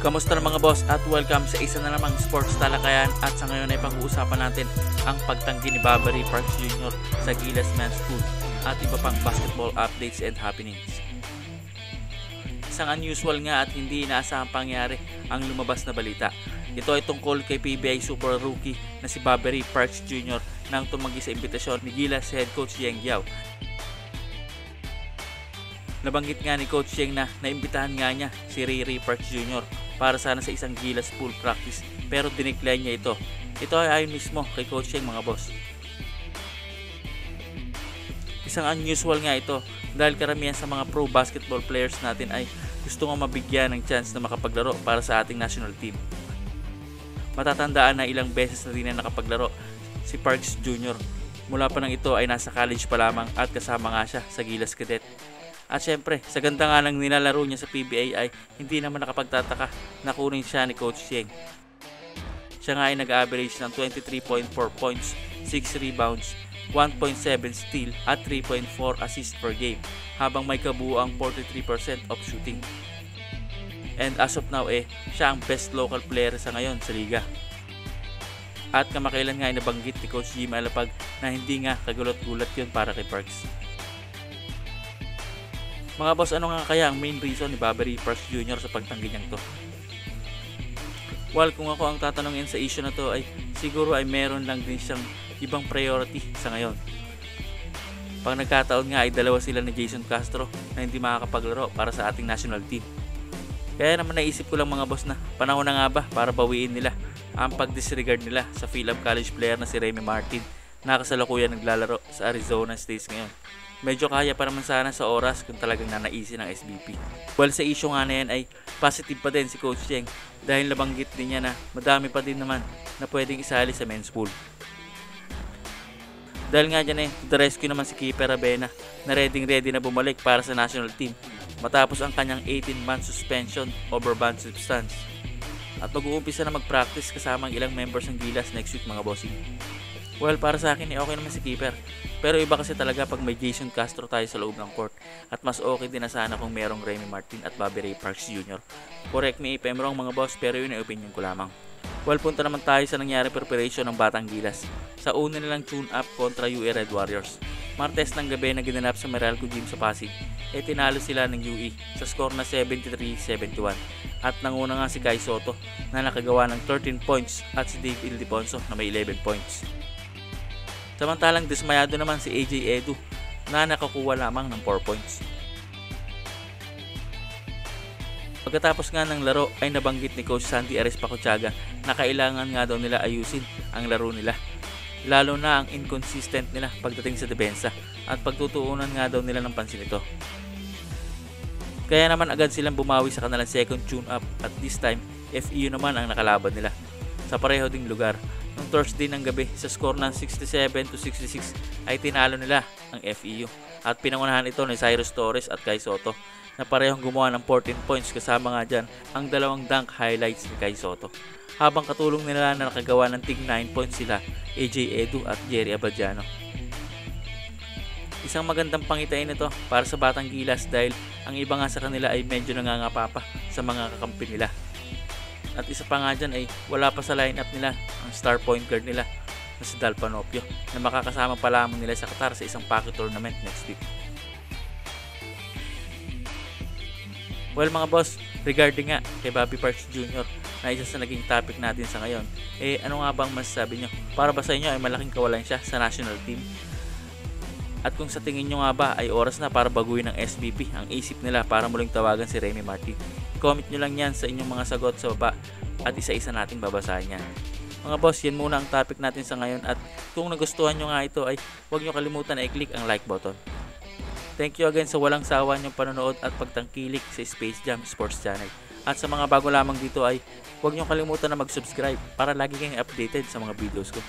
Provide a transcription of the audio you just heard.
Kamusta mga boss at welcome sa isa na namang sports talakayan at sa ngayon ay pag-uusapan natin ang pagtanggi ni Barbary Parks Jr. sa Gilas Men's School at iba pang basketball updates and happenings. Isang unusual nga at hindi inaasahang pangyari ang lumabas na balita. Ito ay tungkol kay PBA Super Rookie na si Barbary Parks Jr. nang tumanggi sa imbitasyon ni Gilas head coach Yeng Yao Nabanggit nga ni Coach Yeng na naimbitahan nga niya si Riri Parks Jr. para sana sa isang Gilas pool practice pero dinecline niya ito. Ito ay ayon mismo kay Coach Yeng mga boss. Isang unusual nga ito dahil karamihan sa mga pro basketball players natin ay gusto nga mabigyan ng chance na makapaglaro para sa ating national team. Matatandaan na ilang beses na din na nakapaglaro si Parks Jr. Mula pa nang ito ay nasa college pa lamang at kasama nga siya sa Gilas Cadet at syempre, sa ganda nga ng nilalaro niya sa PBA ay hindi naman nakapagtataka na kunin siya ni Coach Yeng. Siya nga ay nag-average ng 23.4 points, 6 rebounds, 1.7 steal at 3.4 assist per game habang may kabuuang 43% of shooting. And as of now eh, siya ang best local player sa ngayon sa liga. At kamakailan nga ay nabanggit ni Coach Jim Alapag na hindi nga kagulat-gulat yun para kay Parks. Mga boss, ano nga kaya ang main reason ni Barbary Parks Jr. sa pagtanggi niyang to? Well, kung ako ang tatanungin sa issue na to ay siguro ay meron lang din siyang ibang priority sa ngayon. Pag nagkataon nga ay dalawa sila ni Jason Castro na hindi makakapaglaro para sa ating national team. Kaya naman naisip ko lang mga boss na panahon na nga ba para bawiin nila ang pag-disregard nila sa Philip College player na si Remy Martin na kasalukuyan naglalaro sa Arizona State ngayon medyo kaya pa naman sana sa oras kung talagang nanaisin ng SBP. Well, sa issue nga na yan ay positive pa din si Coach Cheng dahil nabanggit din niya na madami pa din naman na pwedeng isali sa men's pool. Dahil nga dyan eh, the rescue naman si Keeper Abena na ready ready na bumalik para sa national team matapos ang kanyang 18-month suspension over banned substance. At mag-uumpisa na mag-practice kasama ang ilang members ng Gilas next week mga bossing. Well, para sa akin, eh, okay naman si Keeper. Pero iba kasi talaga pag may Jason Castro tayo sa loob ng court. At mas okay din na sana kung merong Remy Martin at Bobby Ray Parks Jr. Correct me if I'm wrong mga boss, pero yun ay opinion ko lamang. Well, punta naman tayo sa nangyari preparation ng Batang Gilas. Sa una nilang tune-up kontra UE Red Warriors. Martes ng gabi na ginanap sa Meralco Gym sa Pasig, e tinalo sila ng UE sa score na 73-71. At nanguna nga si Kai Soto na nakagawa ng 13 points at si Dave Ildefonso na may 11 points. Samantalang dismayado naman si AJ Edu na nakakuha lamang ng 4 points. Pagkatapos nga ng laro ay nabanggit ni Coach Sandy Ares Pakuchaga na kailangan nga daw nila ayusin ang laro nila. Lalo na ang inconsistent nila pagdating sa depensa at pagtutuunan nga daw nila ng pansin ito. Kaya naman agad silang bumawi sa kanilang second tune-up at this time FEU naman ang nakalaban nila sa pareho ding lugar Noong Thursday ng gabi sa score ng 67 to 66 ay tinalo nila ang FEU at pinangunahan ito ni Cyrus Torres at Kai Soto na parehong gumawa ng 14 points kasama nga dyan ang dalawang dunk highlights ni Kai Soto. Habang katulong nila na nakagawa ng tig 9 points sila AJ Edu at Jerry Abadiano. Isang magandang pangitain ito para sa Batang Gilas dahil ang iba nga sa kanila ay medyo nangangapapa sa mga kakampi nila at isa pa nga dyan ay wala pa sa lineup nila ang star point guard nila na si Dal Panopio na makakasama pa lamang nila sa Qatar sa isang pocket tournament next week. Well mga boss, regarding nga kay Bobby Parks Jr. na isa sa naging topic natin sa ngayon, eh ano nga bang masasabi nyo? Para ba sa inyo ay malaking kawalan siya sa national team? At kung sa tingin nyo nga ba ay oras na para baguhin ng SBP ang isip nila para muling tawagan si Remy Martin? Comment nyo lang yan sa inyong mga sagot sa baba at isa-isa nating babasahin yan. Mga boss, yan muna ang topic natin sa ngayon at kung nagustuhan nyo nga ito ay huwag nyo kalimutan na i-click ang like button. Thank you again sa walang sawa nyong panonood at pagtangkilik sa Space Jam Sports Channel. At sa mga bago lamang dito ay huwag nyo kalimutan na mag-subscribe para lagi kayong updated sa mga videos ko.